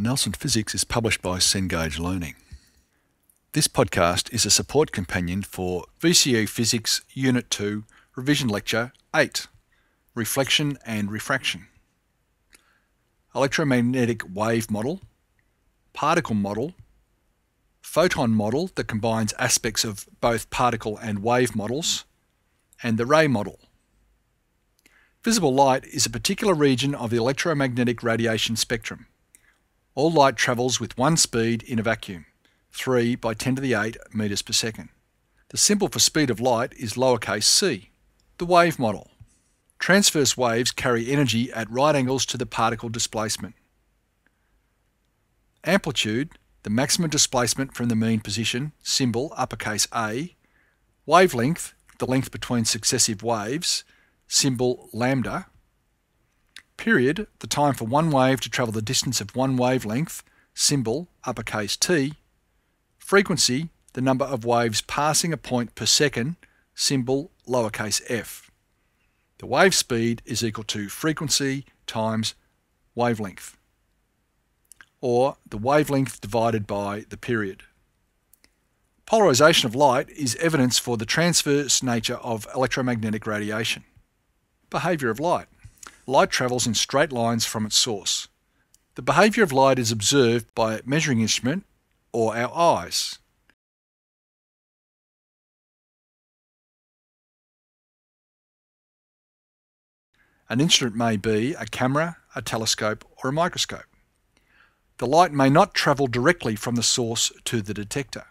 Nelson Physics is published by Cengage Learning. This podcast is a support companion for VCE Physics Unit 2 Revision Lecture 8 Reflection and Refraction. Electromagnetic wave model, particle model, photon model that combines aspects of both particle and wave models, and the ray model. Visible light is a particular region of the electromagnetic radiation spectrum. All light travels with one speed in a vacuum, 3 by 10 to the 8 metres per second. The symbol for speed of light is lowercase c. The wave model. Transverse waves carry energy at right angles to the particle displacement. Amplitude, the maximum displacement from the mean position, symbol uppercase A. Wavelength, the length between successive waves, symbol lambda period, the time for one wave to travel the distance of one wavelength, symbol uppercase T, frequency, the number of waves passing a point per second, symbol lowercase f. The wave speed is equal to frequency times wavelength, or the wavelength divided by the period. Polarization of light is evidence for the transverse nature of electromagnetic radiation. Behaviour of light light travels in straight lines from its source. The behaviour of light is observed by a measuring instrument or our eyes. An instrument may be a camera, a telescope or a microscope. The light may not travel directly from the source to the detector.